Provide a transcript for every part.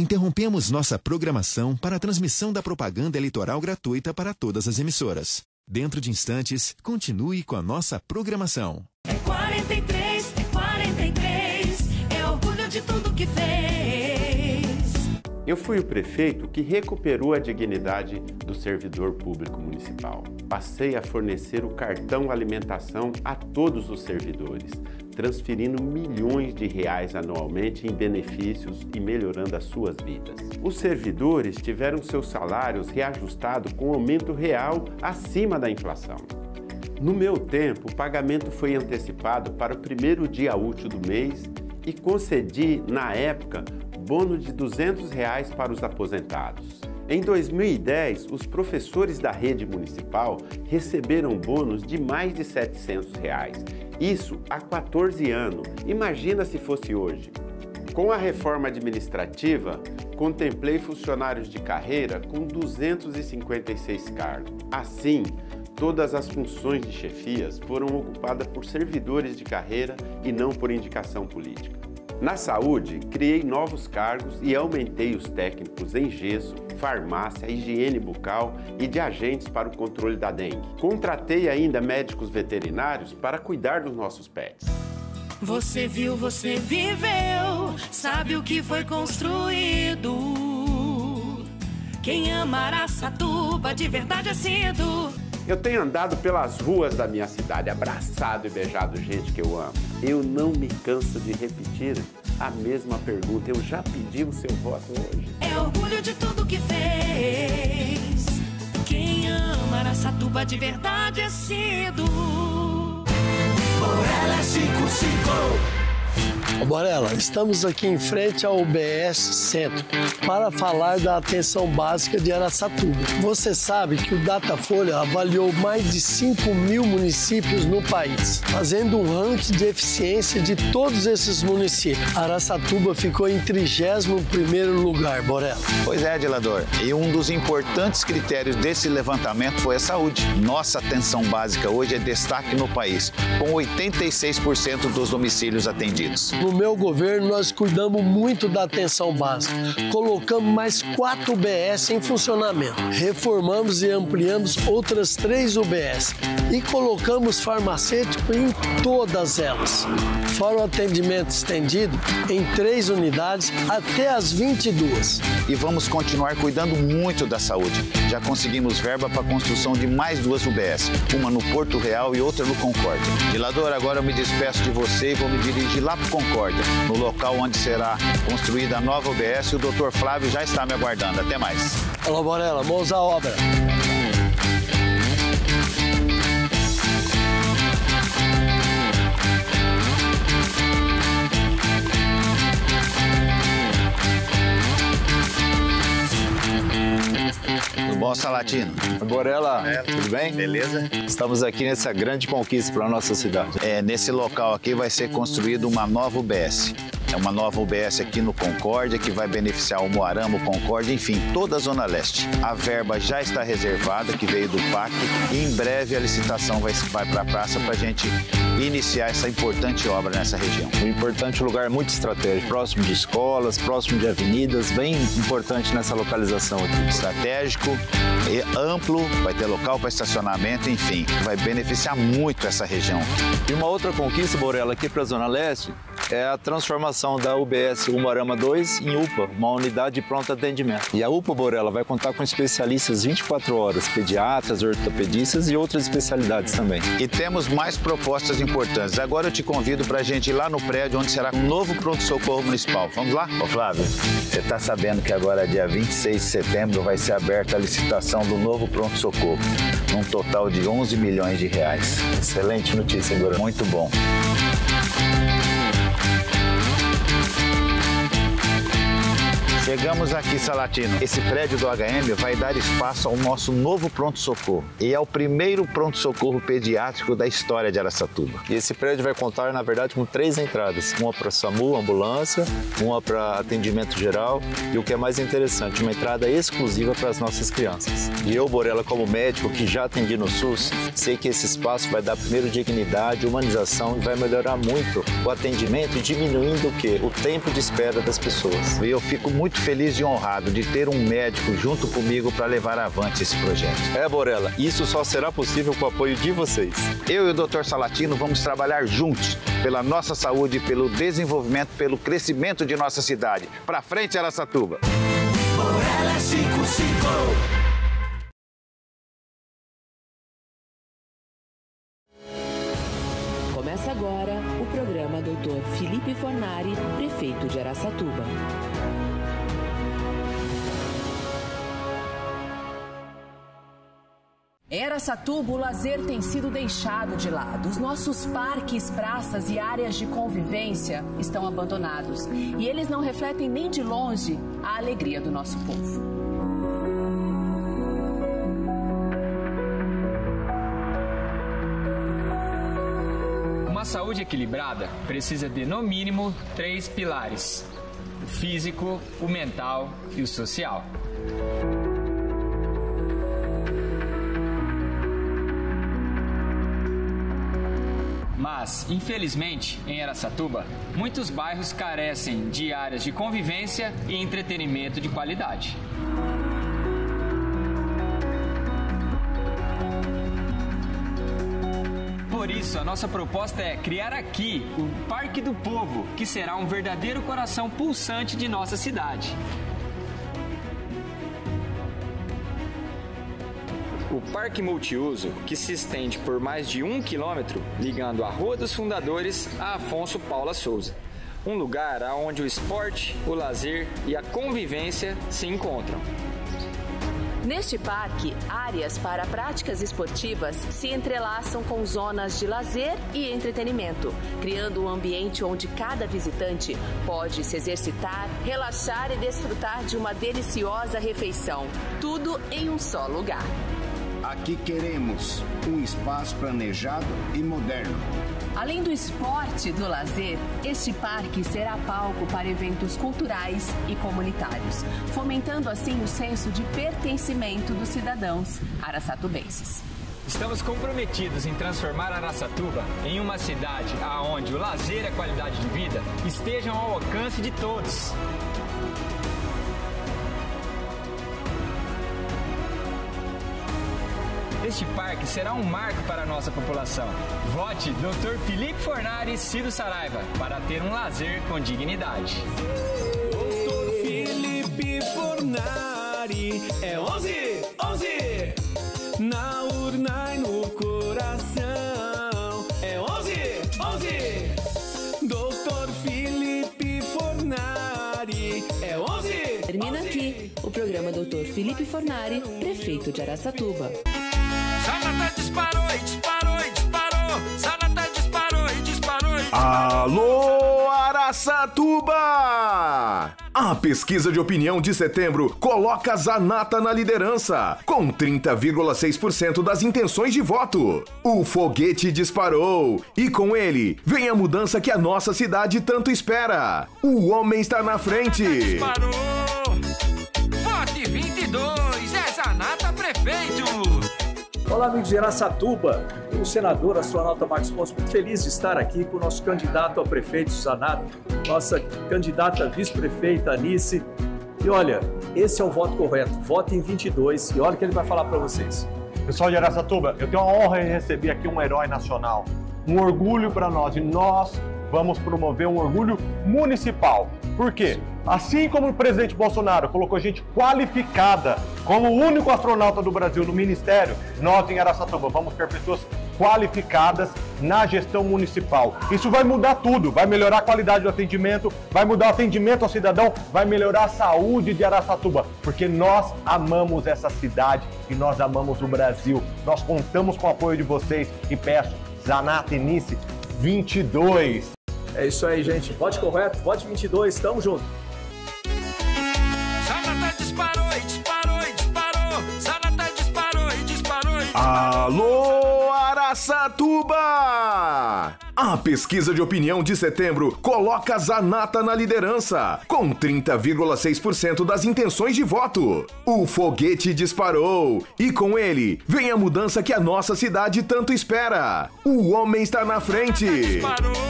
Interrompemos nossa programação para a transmissão da propaganda eleitoral gratuita para todas as emissoras. Dentro de instantes, continue com a nossa programação. É 43, é 43, é orgulho de tudo que fez. Eu fui o prefeito que recuperou a dignidade do servidor público municipal. Passei a fornecer o cartão alimentação a todos os servidores transferindo milhões de reais anualmente em benefícios e melhorando as suas vidas. Os servidores tiveram seus salários reajustados com aumento real acima da inflação. No meu tempo, o pagamento foi antecipado para o primeiro dia útil do mês e concedi, na época, bônus de 200 reais para os aposentados. Em 2010, os professores da rede municipal receberam bônus de mais de 700 reais isso há 14 anos. Imagina se fosse hoje. Com a reforma administrativa, contemplei funcionários de carreira com 256 cargos. Assim, todas as funções de chefias foram ocupadas por servidores de carreira e não por indicação política. Na saúde, criei novos cargos e aumentei os técnicos em gesso, farmácia, higiene bucal e de agentes para o controle da dengue. Contratei ainda médicos veterinários para cuidar dos nossos pets. Você viu, você viveu, sabe o que foi construído. Quem ama Araçatuba de verdade é sido. Eu tenho andado pelas ruas da minha cidade, abraçado e beijado gente que eu amo. Eu não me canso de repetir a mesma pergunta. Eu já pedi o seu voto hoje. É orgulho de tudo que fez. Quem ama Araçatuba de verdade é sido. Por ela é 55. Borela, estamos aqui em frente ao UBS Centro para falar da atenção básica de Araçatuba. Você sabe que o Datafolha avaliou mais de 5 mil municípios no país, fazendo um ranking de eficiência de todos esses municípios. Araçatuba ficou em 31º lugar, Borela. Pois é, Dilador. E um dos importantes critérios desse levantamento foi a saúde. Nossa atenção básica hoje é destaque no país, com 86% dos domicílios atendidos. No meu governo, nós cuidamos muito da atenção básica. Colocamos mais quatro UBS em funcionamento. Reformamos e ampliamos outras três UBS. E colocamos farmacêutico em todas elas. Fora o atendimento estendido em três unidades até as 22. E vamos continuar cuidando muito da saúde. Já conseguimos verba para a construção de mais duas UBS, uma no Porto Real e outra no Concórdia. Dilador, agora eu me despeço de você e vou me dirigir lá para o Concórdia, no local onde será construída a nova UBS. O Dr. Flávio já está me aguardando. Até mais. Alô, Borela, mãos à obra. Salatino? Borela, é, tudo bem? Beleza? Estamos aqui nessa grande conquista para a nossa cidade. É, nesse local aqui vai ser construída uma nova UBS. É uma nova UBS aqui no Concórdia que vai beneficiar o Moarama, o Concórdia, enfim, toda a Zona Leste. A verba já está reservada, que veio do PAC, e em breve a licitação vai, vai para a praça para a gente iniciar essa importante obra nessa região. Um importante lugar muito estratégico, próximo de escolas, próximo de avenidas, bem importante nessa localização aqui. Estratégico, e amplo, vai ter local para estacionamento, enfim, vai beneficiar muito essa região. E uma outra conquista, Borella, aqui para a Zona Leste, é a transformação da UBS Umarama 2 em UPA, uma unidade de pronto atendimento. E a UPA Borella vai contar com especialistas 24 horas, pediatras, ortopedistas e outras especialidades também. E temos mais propostas importantes. Agora eu te convido para a gente ir lá no prédio onde será um novo pronto-socorro municipal. Vamos lá? Ô Flávio, você está sabendo que agora, dia 26 de setembro, vai ser aberta a licitação do novo pronto-socorro, num total de 11 milhões de reais. Excelente notícia, agora. Muito bom. Chegamos aqui, Salatino. Esse prédio do HM vai dar espaço ao nosso novo pronto-socorro. E é o primeiro pronto-socorro pediátrico da história de Araçatuba. E esse prédio vai contar, na verdade, com três entradas: uma para SAMU, ambulância, uma para atendimento geral e o que é mais interessante, uma entrada exclusiva para as nossas crianças. E eu, Borella, como médico que já atendi no SUS, sei que esse espaço vai dar primeiro dignidade, humanização e vai melhorar muito o atendimento, diminuindo o quê? O tempo de espera das pessoas. E eu fico muito feliz e honrado de ter um médico junto comigo para levar avante esse projeto. É, Borella, isso só será possível com o apoio de vocês. Eu e o Dr. Salatino vamos trabalhar juntos pela nossa saúde, pelo desenvolvimento, pelo crescimento de nossa cidade. Para frente, Aracatuba! Morela 55. Começa agora o programa Dr. Felipe Fornari, prefeito de Araçatuba. Em Araçatuba, o lazer tem sido deixado de lado. Os nossos parques, praças e áreas de convivência estão abandonados. E eles não refletem nem de longe a alegria do nosso povo. Uma saúde equilibrada precisa de, no mínimo, três pilares: o físico, o mental e o social. Mas, infelizmente, em Aracatuba, muitos bairros carecem de áreas de convivência e entretenimento de qualidade. Por isso, a nossa proposta é criar aqui o Parque do Povo, que será um verdadeiro coração pulsante de nossa cidade. Parque Multiuso, que se estende por mais de um quilômetro, ligando a Rua dos Fundadores a Afonso Paula Souza. Um lugar onde o esporte, o lazer e a convivência se encontram. Neste parque, áreas para práticas esportivas se entrelaçam com zonas de lazer e entretenimento, criando um ambiente onde cada visitante pode se exercitar, relaxar e desfrutar de uma deliciosa refeição. Tudo em um só lugar. Aqui queremos um espaço planejado e moderno. Além do esporte e do lazer, este parque será palco para eventos culturais e comunitários, fomentando assim o senso de pertencimento dos cidadãos araçatubenses. Estamos comprometidos em transformar Araçatuba em uma cidade aonde o lazer e a qualidade de vida estejam ao alcance de todos. Este parque será um marco para a nossa população. Vote Dr. Felipe Fornari Cido Saraiva para ter um lazer com dignidade. Doutor Felipe Fornari é 11, 11 na urna e no coração. É 11, 11 Doutor Felipe Fornari é 11. Termina aqui o programa Dr. Felipe Fornari, prefeito de Araçatuba. Zanata disparou e disparou e disparou. Zanata disparou e disparou e Alô, Araçatuba! A pesquisa de opinião de setembro coloca Zanata na liderança, com 30,6% das intenções de voto. O foguete disparou e com ele vem a mudança que a nossa cidade tanto espera. O homem está na frente. disparou. Olá, amigos de Araçatuba. O senador astronauta Marcos Pontes, muito feliz de estar aqui com o nosso candidato a prefeito, Zanato, nossa candidata vice-prefeita, Anice. E olha, esse é o voto correto. Vote em 22 e olha o que ele vai falar para vocês. Pessoal de Araçatuba, eu tenho a honra de receber aqui um herói nacional, um orgulho para nós e nós vamos promover um orgulho municipal. Por quê? Assim como o presidente Bolsonaro colocou gente qualificada como o único astronauta do Brasil no ministério, nós em Araçatuba vamos ter pessoas qualificadas na gestão municipal. Isso vai mudar tudo, vai melhorar a qualidade do atendimento, vai mudar o atendimento ao cidadão, vai melhorar a saúde de Araçatuba, porque nós amamos essa cidade e nós amamos o Brasil. Nós contamos com o apoio de vocês e peço, Zanata Inice 22. É isso aí, gente. Vote correto, vote 22, tamo junto. Alô, Araçatuba! A pesquisa de opinião de setembro coloca Zanata na liderança, com 30,6% das intenções de voto. O foguete disparou e com ele vem a mudança que a nossa cidade tanto espera. O homem está na frente. disparou. Vote 22, Zanata prefeito. Zanata disparou.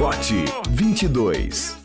Vote 22.